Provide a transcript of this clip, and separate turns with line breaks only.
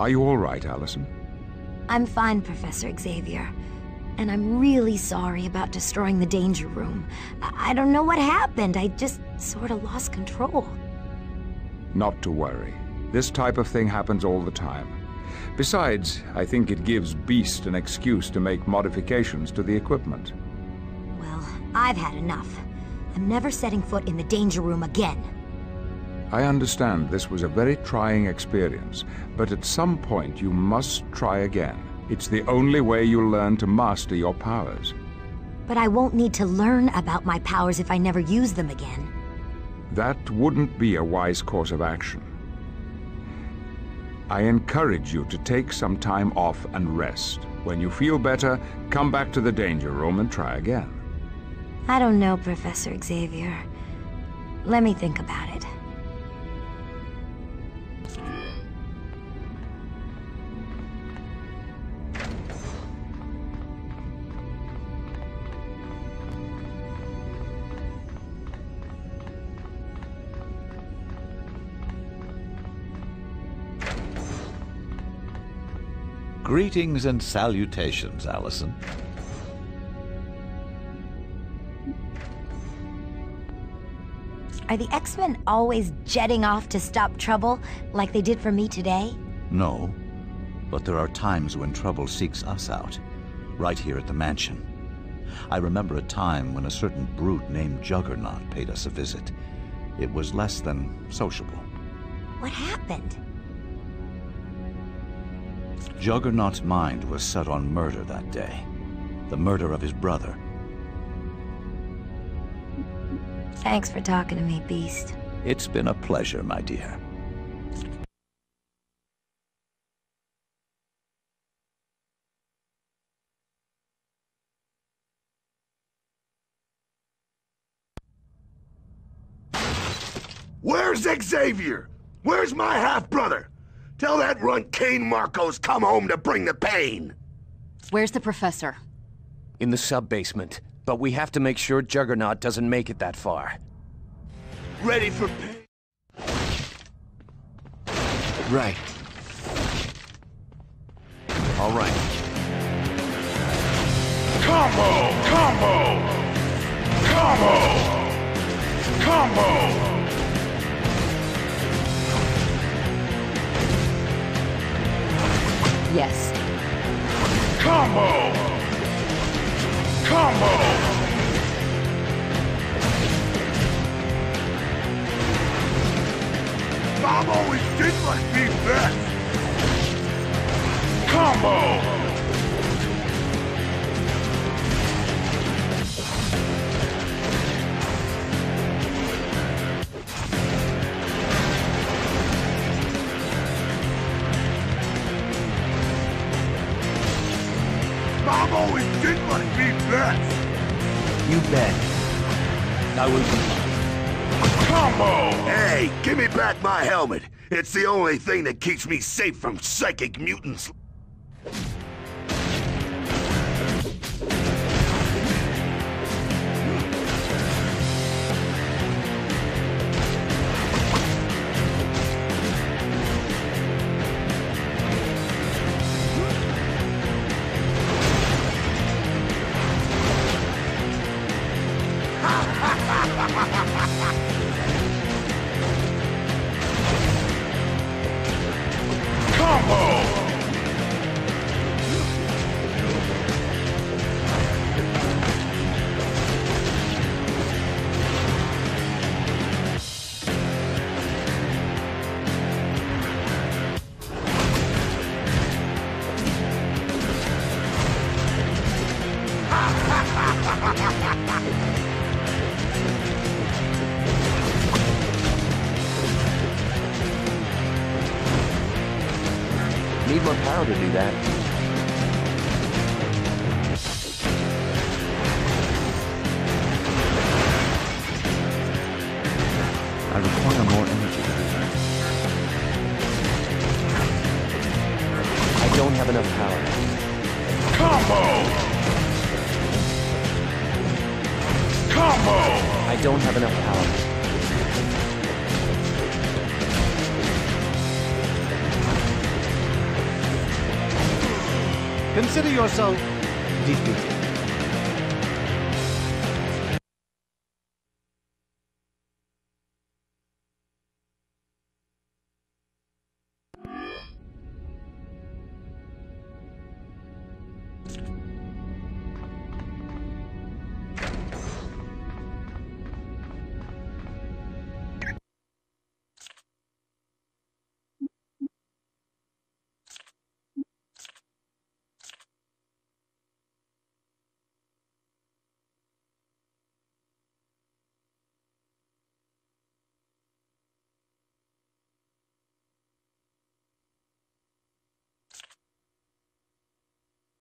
Are you all right, Allison?
I'm fine, Professor Xavier. And I'm really sorry about destroying the danger room. I, I don't know what happened. I just sort of lost control.
Not to worry. This type of thing happens all the time. Besides, I think it gives Beast an excuse to make modifications to the equipment.
Well, I've had enough. I'm never setting foot in the danger room again.
I understand this was a very trying experience, but at some point you must try again. It's the only way you'll learn to master your powers.
But I won't need to learn about my powers if I never use them again.
That wouldn't be a wise course of action. I encourage you to take some time off and rest. When you feel better, come back to the danger room and try again.
I don't know, Professor Xavier. Let me think about it.
Greetings and salutations, Allison.
Are the X-Men always jetting off to stop trouble, like they did for me today?
No, but there are times when trouble seeks us out, right here at the mansion. I remember a time when a certain brute named Juggernaut paid us a visit. It was less than sociable.
What happened?
Juggernaut's mind was set on murder that day. The murder of his brother.
Thanks for talking to me, Beast.
It's been a pleasure, my dear.
Where's Xavier? Where's my half-brother? Tell that runt Cain Marko's come home to bring the pain.
Where's the professor?
In the sub-basement. But we have to make sure Juggernaut doesn't make it that far.
Ready for pain?
Right. All right.
Combo! Combo! Combo! Combo!
Yes.
Combo! Combo! Bob always did like me best! Combo! Always did like best!
You bet. I will
Combo! Hey, give me back my helmet. It's the only thing that keeps me safe from psychic mutants.
Need more power to do that. I don't have enough power.
Consider yourself defeated.